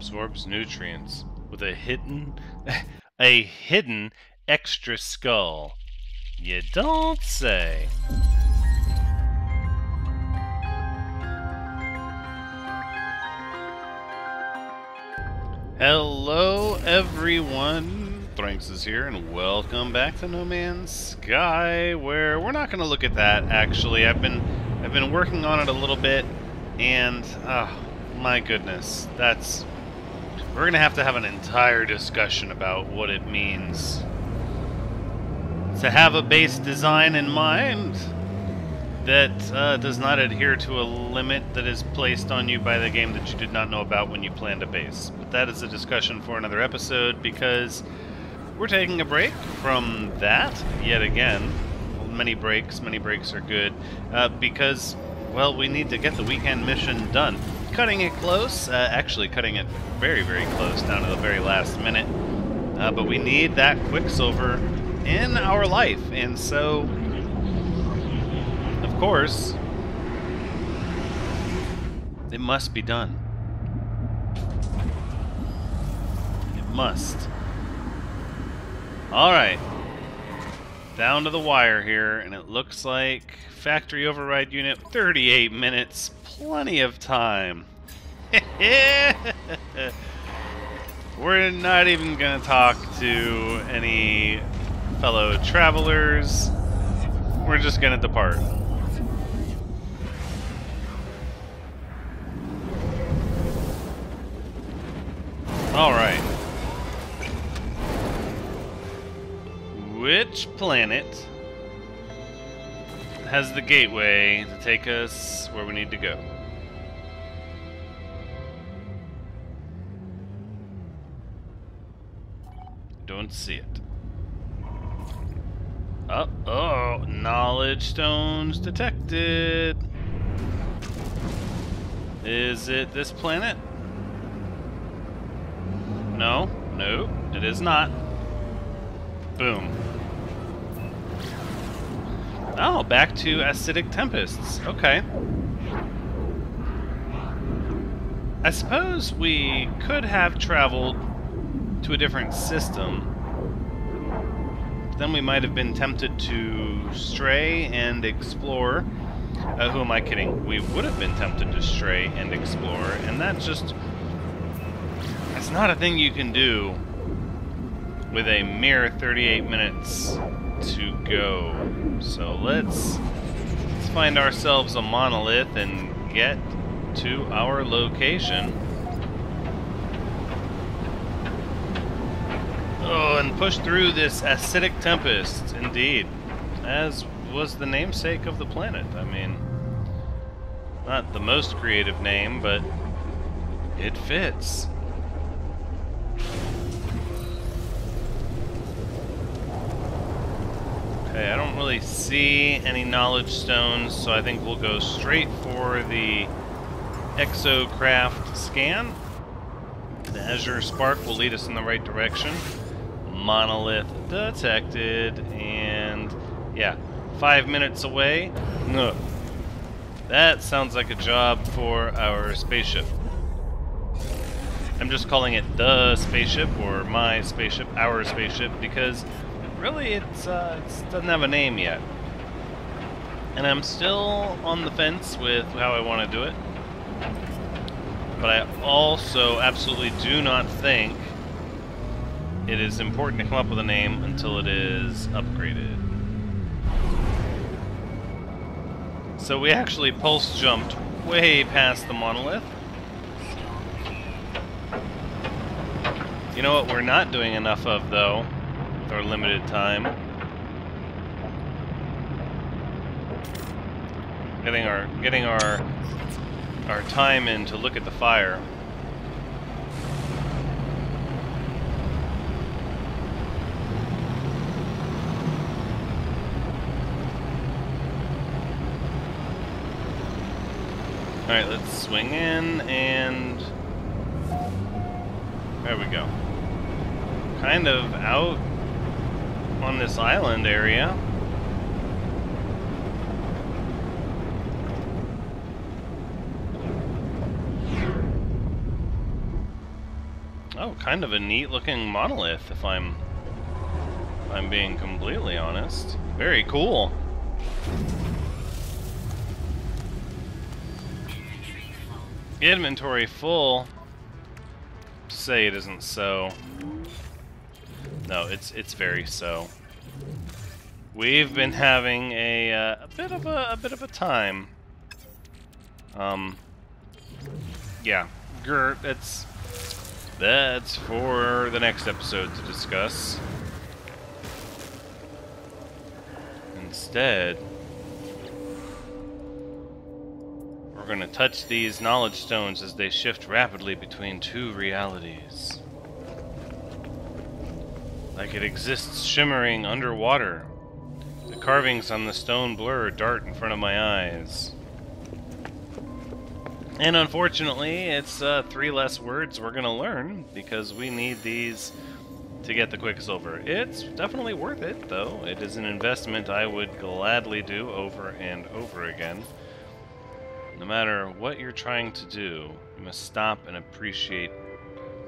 Absorbs nutrients with a hidden a hidden extra skull. You don't say. Hello, everyone. Thranxes here, and welcome back to No Man's Sky. Where we're not going to look at that. Actually, I've been I've been working on it a little bit, and oh my goodness, that's we're going to have to have an entire discussion about what it means to have a base design in mind that uh, does not adhere to a limit that is placed on you by the game that you did not know about when you planned a base. But that is a discussion for another episode because we're taking a break from that yet again. Many breaks, many breaks are good uh, because, well, we need to get the weekend mission done. Cutting it close, uh, actually cutting it very, very close down to the very last minute. Uh, but we need that Quicksilver in our life, and so of course, it must be done. It must. Alright. Down to the wire here, and it looks like factory override unit, 38 minutes, plenty of time. We're not even going to talk to any fellow travelers. We're just going to depart. Alright. Which planet has the gateway to take us where we need to go? Don't see it. Uh oh, knowledge stones detected. Is it this planet? No, no, it is not. Boom. Oh, back to acidic tempests. Okay. I suppose we could have traveled to a different system. Then we might have been tempted to stray and explore. Uh, who am I kidding? We would have been tempted to stray and explore, and that just it's not a thing you can do with a mere 38 minutes to go. So let's, let's find ourselves a monolith and get to our location. Oh, and push through this acidic tempest, indeed. As was the namesake of the planet. I mean, not the most creative name, but it fits. Okay, I don't really see any knowledge stones, so I think we'll go straight for the exocraft scan. The Azure Spark will lead us in the right direction. Monolith detected, and yeah, five minutes away. Ugh. That sounds like a job for our spaceship. I'm just calling it the spaceship, or my spaceship, our spaceship, because really it's, uh, it doesn't have a name yet. And I'm still on the fence with how I want to do it. But I also absolutely do not think it is important to come up with a name until it is upgraded. So we actually pulse jumped way past the monolith. You know what we're not doing enough of, though, our limited time? Getting our getting our our time in to look at the fire. Alright, let's swing in and there we go. Kind of out on this island area. Oh, kind of a neat looking monolith, if I'm if I'm being completely honest. Very cool. Inventory full. Say it isn't so. No, it's it's very so. We've been having a, uh, a bit of a, a bit of a time. Um, yeah, Gert, that's that's for the next episode to discuss. Instead, we're going to touch these knowledge stones as they shift rapidly between two realities. Like it exists shimmering underwater. The carvings on the stone blur dart in front of my eyes. And unfortunately, it's uh, three less words we're going to learn because we need these to get the Quicksilver. It's definitely worth it, though. It is an investment I would gladly do over and over again. No matter what you're trying to do, you must stop and appreciate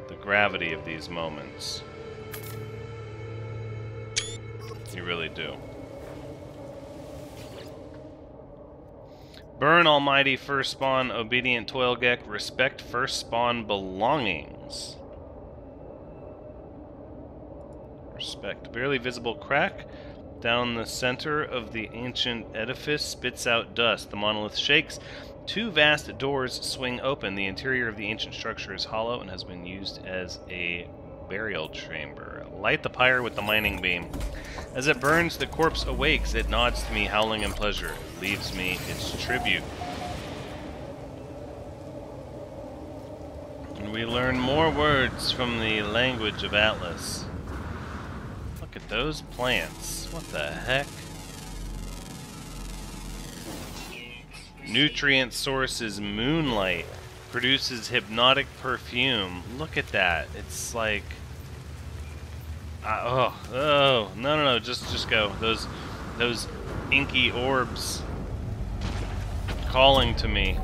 the gravity of these moments. You really do. Burn almighty first spawn, obedient toilgek, respect first spawn belongings. Respect. Barely visible crack down the center of the ancient edifice spits out dust. The monolith shakes. Two vast doors swing open. The interior of the ancient structure is hollow and has been used as a burial chamber. Light the pyre with the mining beam. As it burns, the corpse awakes. It nods to me, howling in pleasure. It leaves me its tribute. And we learn more words from the language of Atlas. Look at those plants. What the heck? Nutrient source is moonlight. Produces hypnotic perfume. Look at that. It's like uh, oh, oh, no, no, no, just, just go. Those, those inky orbs calling to me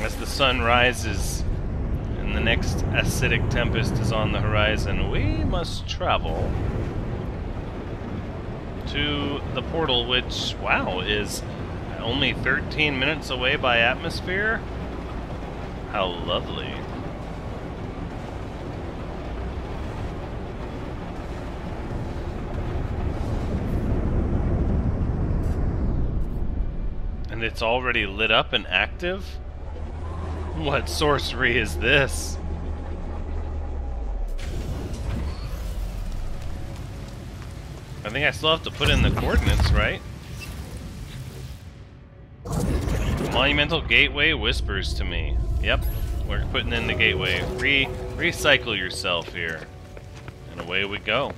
as the sun rises and the next acidic tempest is on the horizon. We must travel to the portal, which, wow, is only 13 minutes away by atmosphere. How lovely. It's already lit up and active? What sorcery is this? I think I still have to put in the coordinates, right? Monumental Gateway whispers to me. Yep, we're putting in the gateway. Re recycle yourself here. And away we go.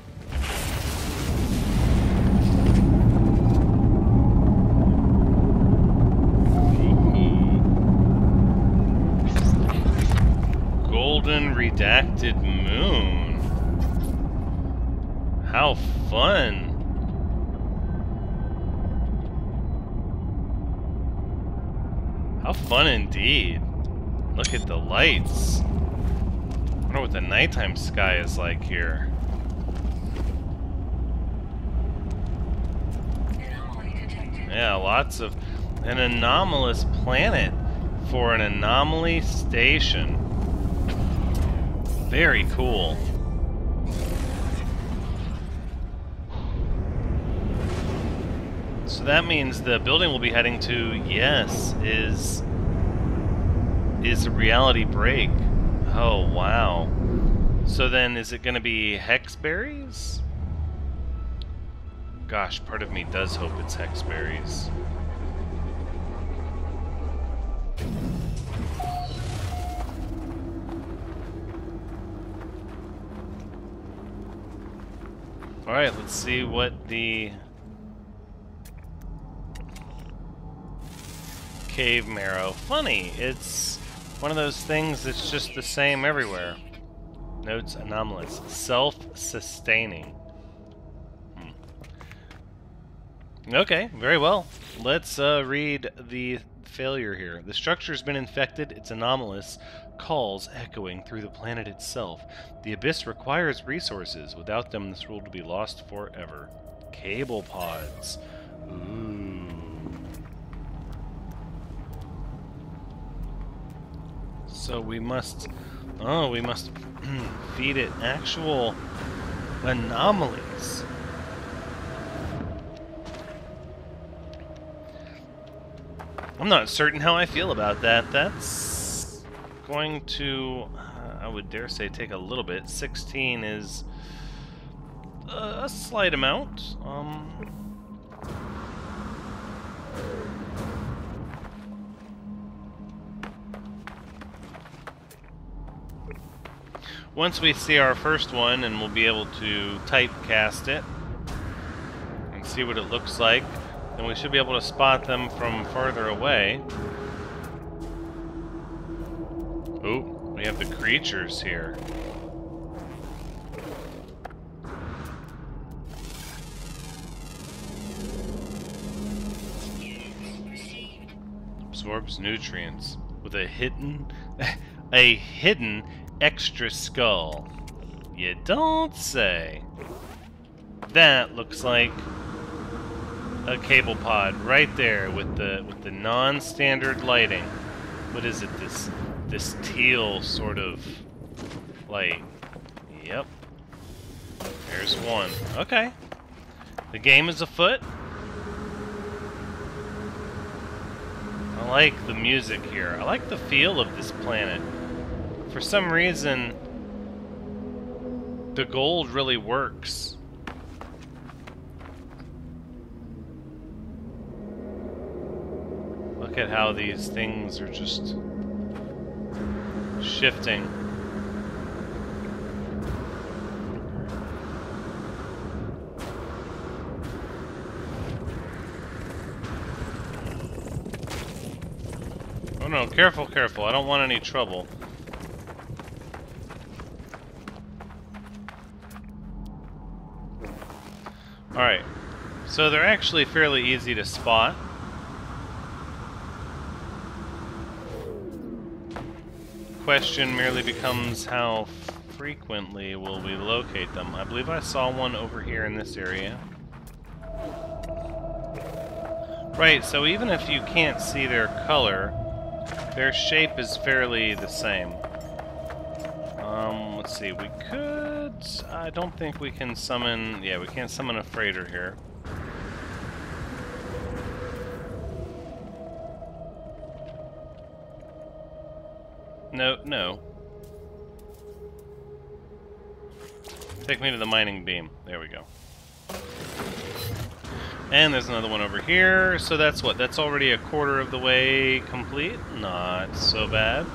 Fun indeed. Look at the lights. I wonder what the nighttime sky is like here. Yeah, lots of... An anomalous planet for an anomaly station. Very cool. So that means the building we'll be heading to, yes, is is a reality break. Oh, wow. So then is it going to be hexberries? Gosh, part of me does hope it's hexberries. Alright, let's see what the cave marrow. Funny, it's one of those things that's just the same everywhere. Notes anomalous. Self-sustaining. Hmm. Okay, very well. Let's uh, read the failure here. The structure's been infected, it's anomalous, calls echoing through the planet itself. The Abyss requires resources. Without them, this world will be lost forever. Cable pods. Ooh. So we must... Oh, we must feed it actual anomalies. I'm not certain how I feel about that. That's going to, uh, I would dare say, take a little bit. 16 is a, a slight amount. Um, once we see our first one and we'll be able to typecast it and see what it looks like then we should be able to spot them from further away. Ooh, we have the creatures here. Absorbs nutrients with a hidden a hidden extra skull. You don't say. That looks like a cable pod right there with the with the non-standard lighting. What is it? This this teal sort of light. Yep. There's one. Okay. The game is afoot. I like the music here. I like the feel of this planet. For some reason, the gold really works. Look at how these things are just shifting. Oh no, careful, careful. I don't want any trouble. Alright. So they're actually fairly easy to spot. question merely becomes how frequently will we locate them. I believe I saw one over here in this area. Right, so even if you can't see their color, their shape is fairly the same. Um, let's see, we could... I don't think we can summon... Yeah, we can't summon a freighter here. No, no. Take me to the mining beam. There we go. And there's another one over here. So that's what? That's already a quarter of the way complete? Not so bad.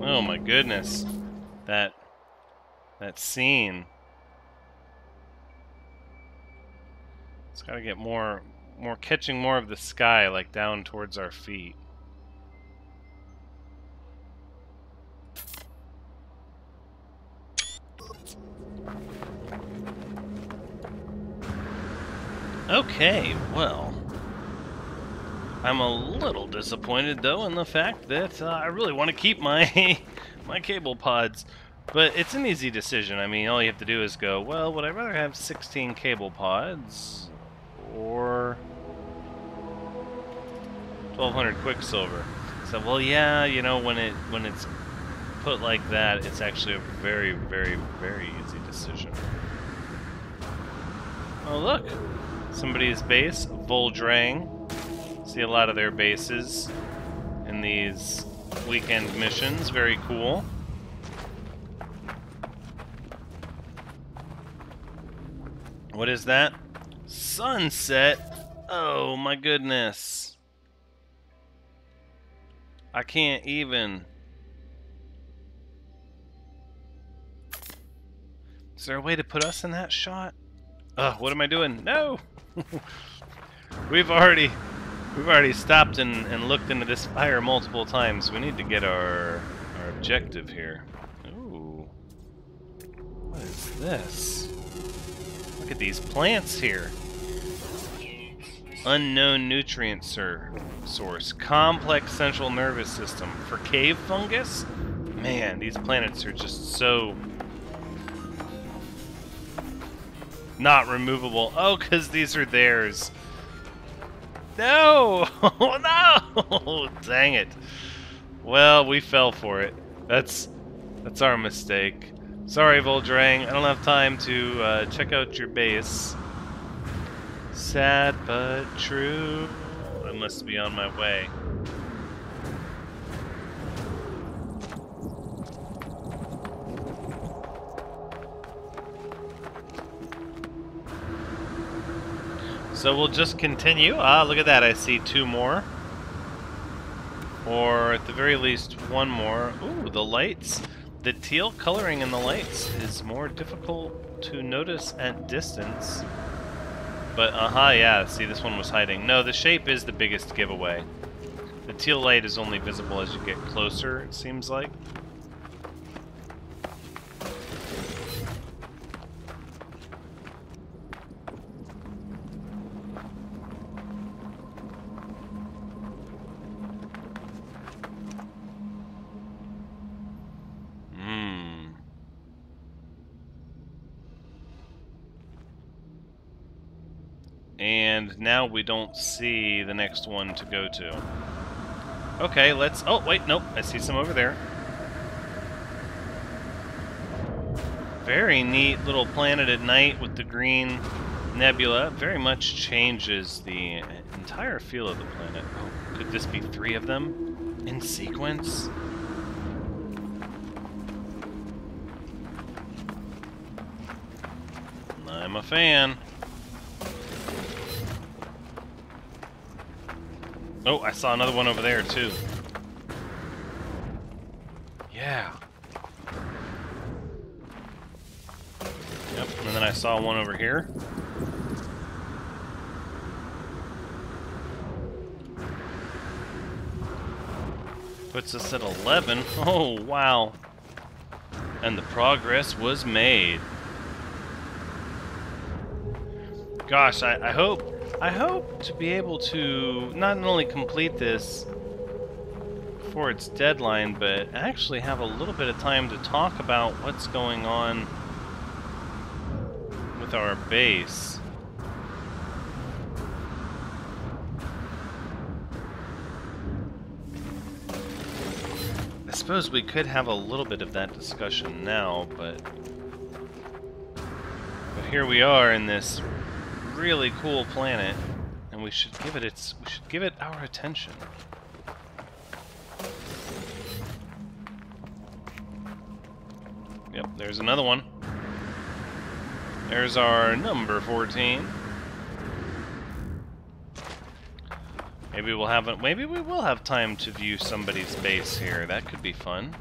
Oh my goodness. That that scene. It's got to get more, more catching more of the sky, like down towards our feet. Okay, well, I'm a little disappointed though in the fact that uh, I really want to keep my my cable pods. But it's an easy decision. I mean, all you have to do is go, well, would I rather have 16 cable pods or 1200 Quicksilver? So, well, yeah, you know, when it when it's put like that, it's actually a very, very, very easy decision. Oh, look! Somebody's base, Voldrang. See a lot of their bases in these weekend missions. Very cool. What is that? Sunset? Oh my goodness. I can't even. Is there a way to put us in that shot? Ugh, what am I doing? No! we've already we've already stopped and, and looked into this fire multiple times. We need to get our our objective here. Ooh. What is this? Look at these plants here. Unknown nutrient sur source. Complex central nervous system. For cave fungus? Man, these planets are just so... Not removable. Oh, because these are theirs. No! no! Dang it. Well, we fell for it. That's that's our mistake. Sorry, Voldrang. I don't have time to uh, check out your base. Sad but true. I must be on my way. So we'll just continue. Ah, look at that. I see two more. Or at the very least, one more. Ooh, the lights. The teal coloring in the lights is more difficult to notice at distance. But, aha, uh -huh, yeah, see, this one was hiding. No, the shape is the biggest giveaway. The teal light is only visible as you get closer, it seems like. Now we don't see the next one to go to. Okay, let's... Oh, wait, nope. I see some over there. Very neat little planet at night with the green nebula. Very much changes the entire feel of the planet. Oh, could this be three of them in sequence? I'm a fan. Oh, I saw another one over there, too. Yeah. Yep, and then I saw one over here. Puts us at 11. Oh, wow. And the progress was made. Gosh, I, I hope I hope to be able to not only complete this for its deadline, but actually have a little bit of time to talk about what's going on with our base. I suppose we could have a little bit of that discussion now, but but here we are in this really cool planet, and we should give it its we should give it our attention. Yep, there's another one. There's our number 14. Maybe we'll have maybe we will have time to view somebody's base here. That could be fun.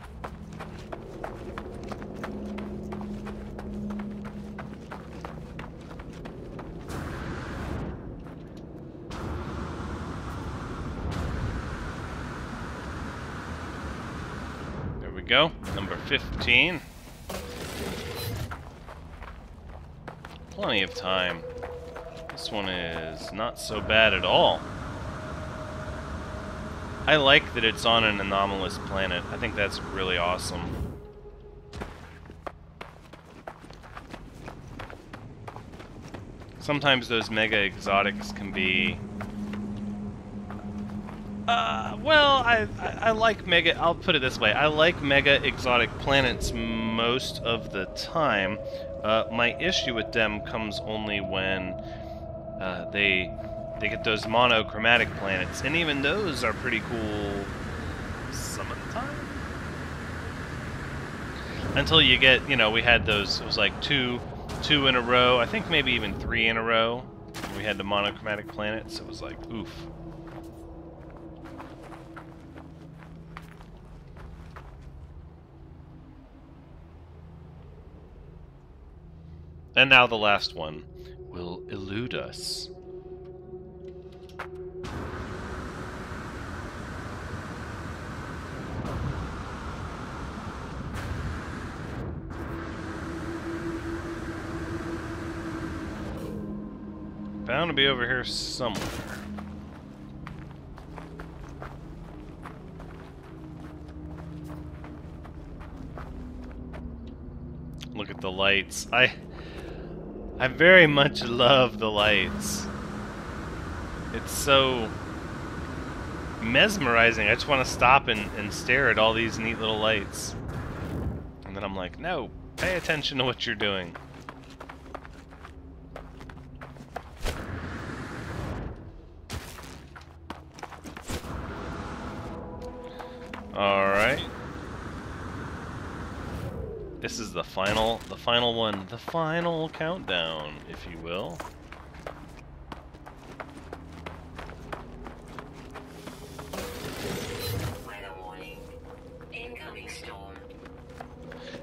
go. Number 15. Plenty of time. This one is not so bad at all. I like that it's on an anomalous planet. I think that's really awesome. Sometimes those mega exotics can be well, I, I, I, like mega. I'll put it this way: I like mega exotic planets most of the time. Uh, my issue with them comes only when uh, they they get those monochromatic planets, and even those are pretty cool some of the time. Until you get, you know, we had those. It was like two two in a row. I think maybe even three in a row. We had the monochromatic planets. It was like, oof. And now the last one will elude us. Bound to be over here somewhere. Look at the lights. I... I very much love the lights. It's so mesmerizing. I just want to stop and, and stare at all these neat little lights. And then I'm like, no, pay attention to what you're doing. Alright. This is the final, the final one, the final countdown, if you will.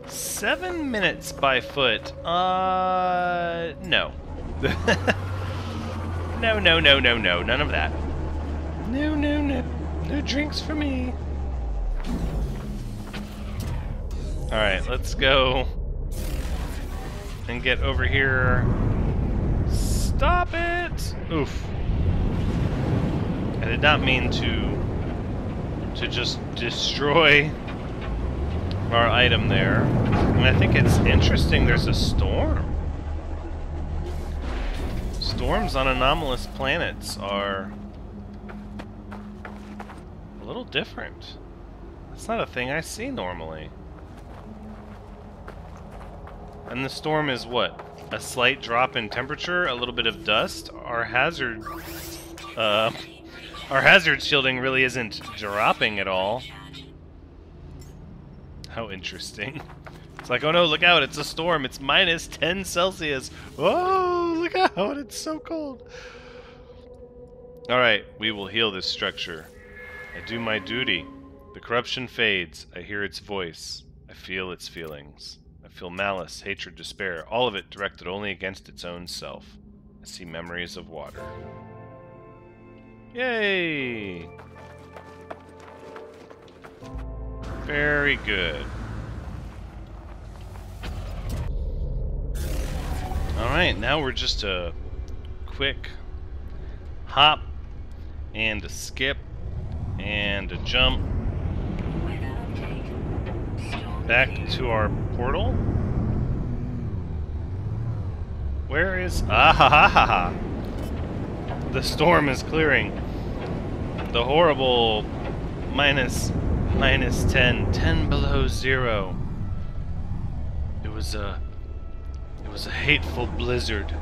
Seven minutes by foot. Uh, no. no, no, no, no, no, none of that. No, no, no. No drinks for me. Alright, let's go and get over here. Stop it! Oof. I did not mean to to just destroy our item there. And I think it's interesting there's a storm. Storms on anomalous planets are a little different. That's not a thing I see normally. And the storm is what? A slight drop in temperature, a little bit of dust. Our hazard, uh, our hazard shielding really isn't dropping at all. How interesting. It's like, oh no, look out, it's a storm. It's minus 10 Celsius. Oh, look out, it's so cold. Alright, we will heal this structure. I do my duty. The corruption fades. I hear its voice. I feel its feelings. Feel malice, hatred, despair, all of it directed only against its own self. I see memories of water. Yay! Very good. Alright, now we're just a quick hop and a skip and a jump back to our portal. Where is... Ah ha ha ha ha! The storm is clearing. The horrible minus minus 10, 10 below zero. It was a it was a hateful blizzard.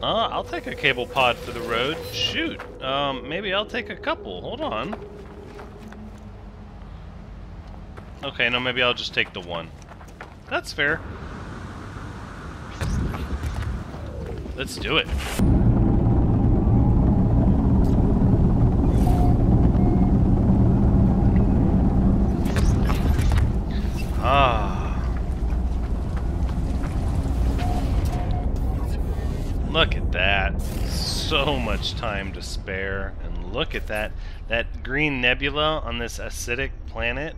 Uh, I'll take a cable pod for the road. Shoot. Um, maybe I'll take a couple. Hold on. Okay, no, maybe I'll just take the one. That's fair. Let's do it. Ah. Look at that. So much time to spare. And look at that. That green nebula on this acidic planet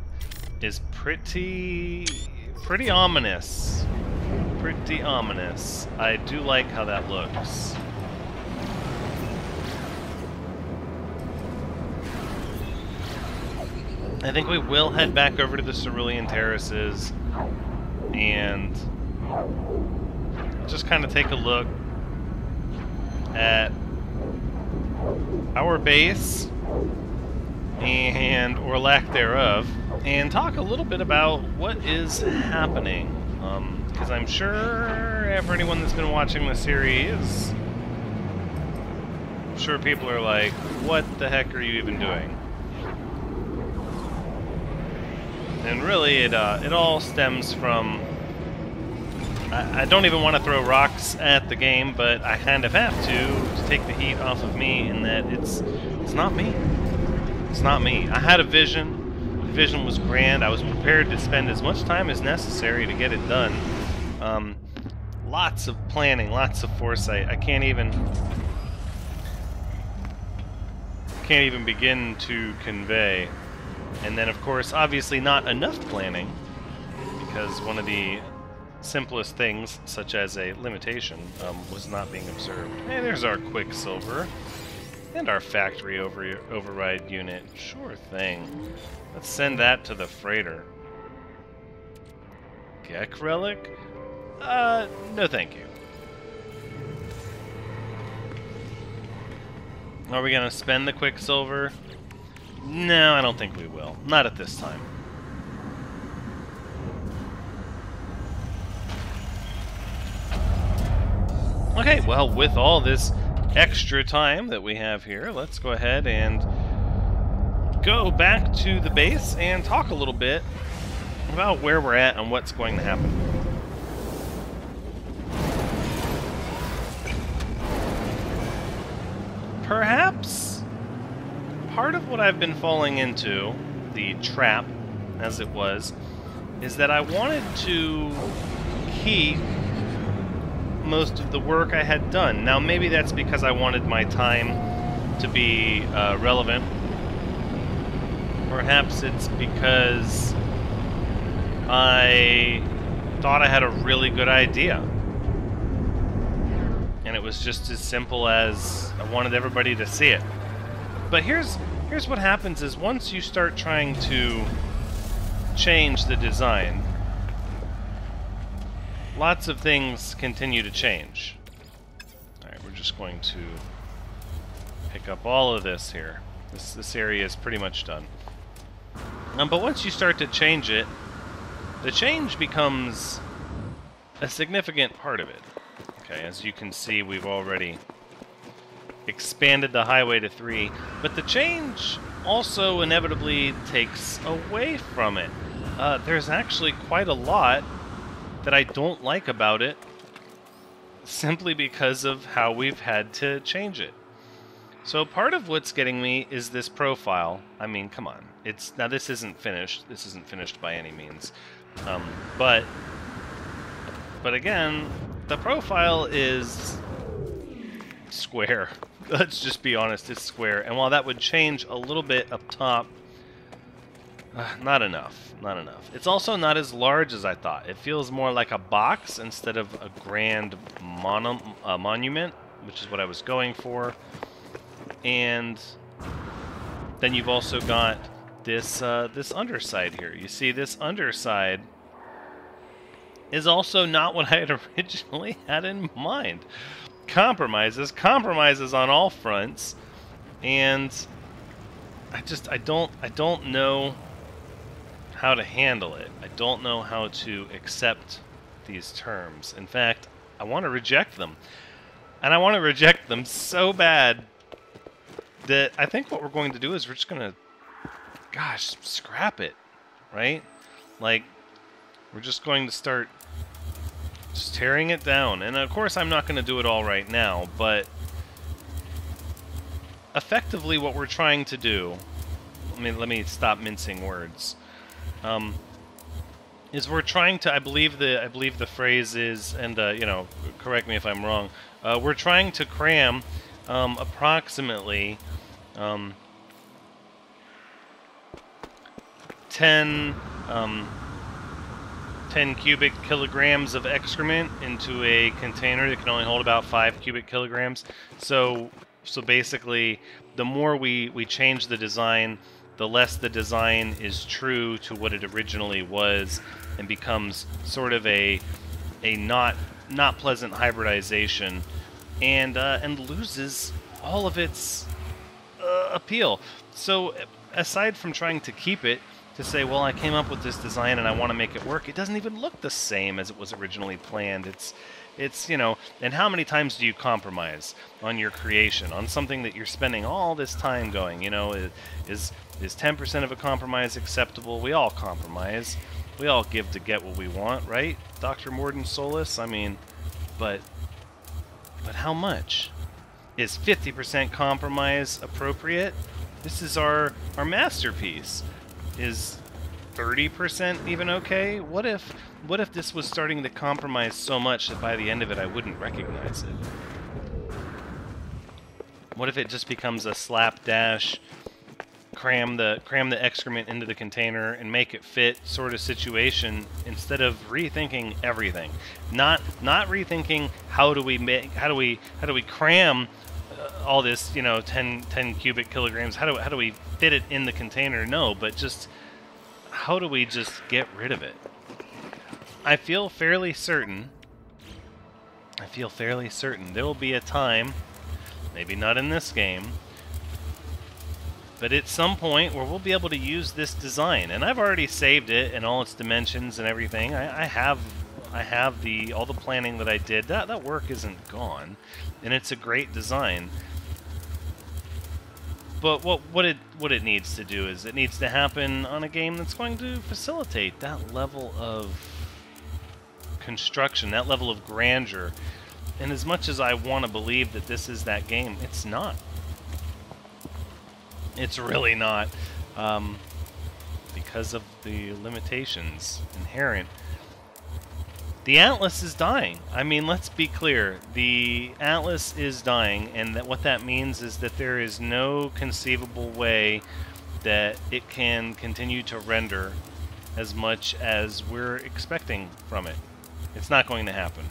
is pretty... pretty ominous. Pretty ominous. I do like how that looks. I think we will head back over to the Cerulean Terraces and just kind of take a look at our base and or lack thereof and talk a little bit about what is happening. Because um, I'm sure for anyone that's been watching the series I'm sure people are like what the heck are you even doing? And really it uh, it all stems from I, don't even want to throw rocks at the game, but I kind of have to to take the heat off of me in that it's it's not me. It's not me. I had a vision. The vision was grand. I was prepared to spend as much time as necessary to get it done. Um, lots of planning, lots of foresight. I can't even can't even begin to convey. And then, of course, obviously not enough planning because one of the simplest things, such as a limitation, um, was not being observed. Hey, there's our Quicksilver. And our factory over override unit. Sure thing. Let's send that to the freighter. Gek relic? Uh, no thank you. Are we gonna spend the Quicksilver? No, I don't think we will. Not at this time. Okay, well, with all this extra time that we have here, let's go ahead and go back to the base and talk a little bit about where we're at and what's going to happen. Perhaps part of what I've been falling into, the trap as it was, is that I wanted to keep most of the work I had done. Now, maybe that's because I wanted my time to be uh, relevant. Perhaps it's because I thought I had a really good idea. And it was just as simple as I wanted everybody to see it. But here's here's what happens is once you start trying to change the design, lots of things continue to change. Alright, we're just going to pick up all of this here. This, this area is pretty much done. Um, but once you start to change it, the change becomes a significant part of it. Okay, as you can see, we've already expanded the highway to 3, but the change also inevitably takes away from it. Uh, there's actually quite a lot that I don't like about it simply because of how we've had to change it. So part of what's getting me is this profile. I mean, come on. It's now this isn't finished. This isn't finished by any means. Um, but but again, the profile is square. Let's just be honest, it's square. And while that would change a little bit up top, uh, not enough. Not enough. It's also not as large as I thought. It feels more like a box instead of a grand mono uh, monument, which is what I was going for. And then you've also got this uh, this underside here. You see, this underside is also not what I had originally had in mind. Compromises, compromises on all fronts, and I just I don't I don't know how to handle it. I don't know how to accept these terms. In fact, I want to reject them. And I want to reject them so bad that I think what we're going to do is we're just going to, gosh, scrap it, right? Like, we're just going to start just tearing it down. And of course, I'm not going to do it all right now, but effectively what we're trying to do, let me, let me stop mincing words um, is we're trying to. I believe the I believe the phrase is, and uh, you know, correct me if I'm wrong. Uh, we're trying to cram um, approximately um, 10, um, 10 cubic kilograms of excrement into a container that can only hold about 5 cubic kilograms. So, so basically, the more we, we change the design, the less the design is true to what it originally was and becomes sort of a a not not pleasant hybridization and uh, and loses all of its uh, appeal. So aside from trying to keep it to say, well, I came up with this design and I want to make it work, it doesn't even look the same as it was originally planned. It's it's, you know, and how many times do you compromise on your creation, on something that you're spending all this time going, you know, is is 10% of a compromise acceptable? We all compromise. We all give to get what we want, right? Dr. Mordin Solus? I mean, but but how much? Is 50% compromise appropriate? This is our our masterpiece. Is 30% even okay? What if what if this was starting to compromise so much that by the end of it I wouldn't recognize it? What if it just becomes a slapdash cram the cram the excrement into the container and make it fit sort of situation instead of rethinking everything not not rethinking how do we make how do we how do we cram uh, all this you know 10 10 cubic kilograms how do how do we fit it in the container no but just how do we just get rid of it i feel fairly certain i feel fairly certain there will be a time maybe not in this game but at some point where we'll be able to use this design. And I've already saved it and all its dimensions and everything. I, I, have I have the all the planning that I did. That that work isn't gone, and it's a great design. But what what it what it needs to do is it needs to happen on a game that's going to facilitate that level of construction, that level of grandeur. And as much as I want to believe that this is that game, it's not. It's really not. Um, because of the limitations inherent. The Atlas is dying. I mean, let's be clear. The Atlas is dying, and that what that means is that there is no conceivable way that it can continue to render as much as we're expecting from it. It's not going to happen.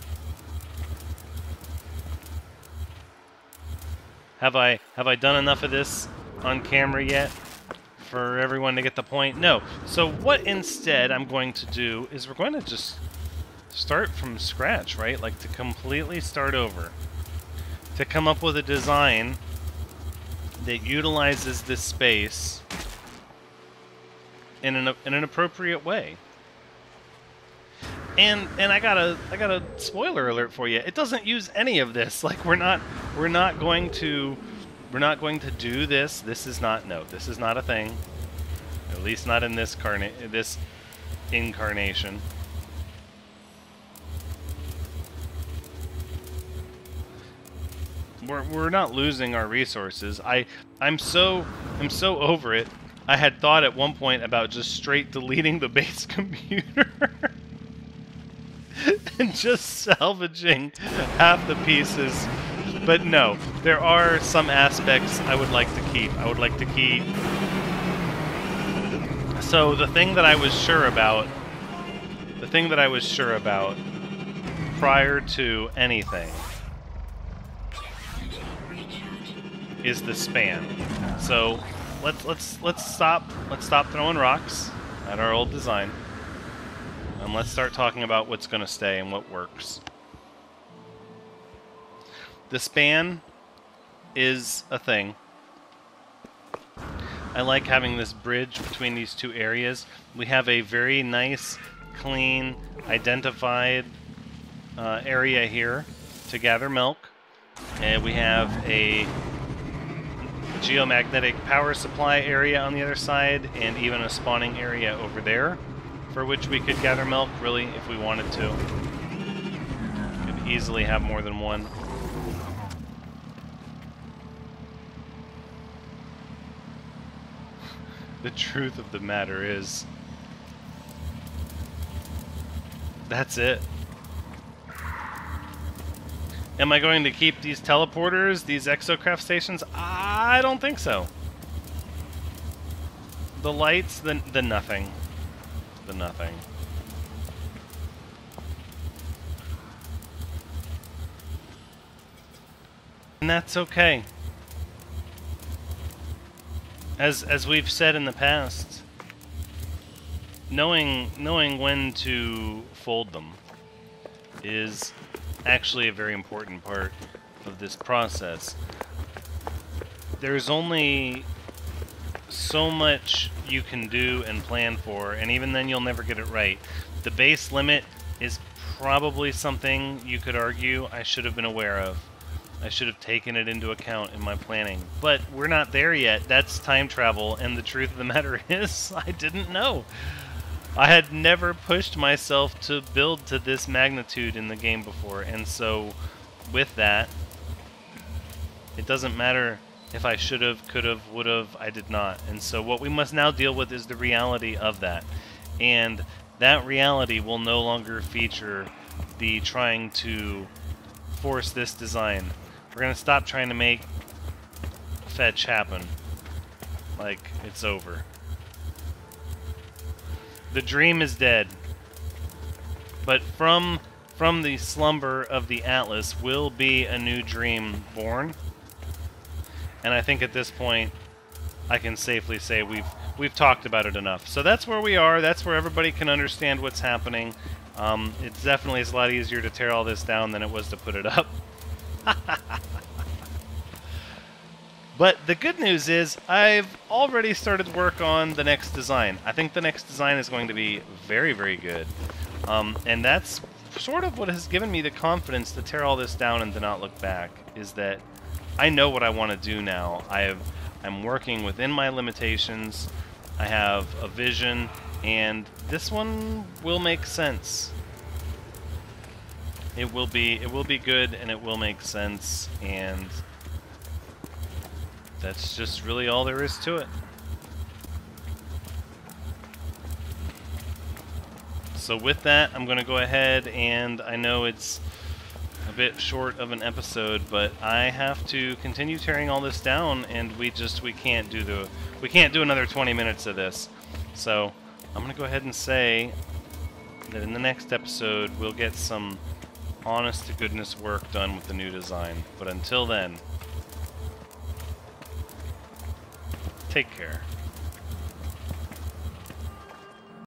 Have I have I done enough of this on camera yet for everyone to get the point? No. So what instead I'm going to do is we're going to just start from scratch, right? Like to completely start over. To come up with a design that utilizes this space in an, in an appropriate way. And and I got a I got a spoiler alert for you. It doesn't use any of this. Like we're not we're not going to we're not going to do this. This is not, no, this is not a thing. At least not in this carna this incarnation. We're, we're not losing our resources. I I'm so I'm so over it. I had thought at one point about just straight deleting the base computer and just salvaging half the pieces but no, there are some aspects I would like to keep. I would like to keep... So the thing that I was sure about, the thing that I was sure about prior to anything is the span. So let's let's let's stop let's stop throwing rocks at our old design. And let's start talking about what's going to stay and what works. The span is a thing. I like having this bridge between these two areas. We have a very nice, clean, identified uh, area here to gather milk. And we have a geomagnetic power supply area on the other side and even a spawning area over there for which we could gather milk, really, if we wanted to. Could easily have more than one. The truth of the matter is... That's it. Am I going to keep these teleporters, these exocraft stations? I don't think so. The lights, the, the nothing. The nothing. And that's okay as as we've said in the past, knowing knowing when to fold them is actually a very important part of this process. There's only so much you can do and plan for, and even then you'll never get it right. The base limit is probably something you could argue I should have been aware of. I should have taken it into account in my planning. But we're not there yet. That's time travel, and the truth of the matter is, I didn't know. I had never pushed myself to build to this magnitude in the game before, and so with that, it doesn't matter if I should have, could have, would have, I did not. And so what we must now deal with is the reality of that. And that reality will no longer feature the trying to force this design we're going to stop trying to make fetch happen. Like, it's over. The dream is dead. But from from the slumber of the Atlas will be a new dream born. And I think at this point I can safely say we've we've talked about it enough. So that's where we are. That's where everybody can understand what's happening. Um, it definitely is a lot easier to tear all this down than it was to put it up. but the good news is I've already started work on the next design. I think the next design is going to be very, very good. Um, and that's sort of what has given me the confidence to tear all this down and to not look back, is that I know what I want to do now. I have, I'm working within my limitations. I have a vision, and this one will make sense. It will be it will be good and it will make sense and that's just really all there is to it. So with that, I'm going to go ahead and I know it's a bit short of an episode, but I have to continue tearing all this down and we just we can't do the we can't do another 20 minutes of this. So, I'm going to go ahead and say that in the next episode we'll get some honest to goodness work done with the new design. But until then, take care.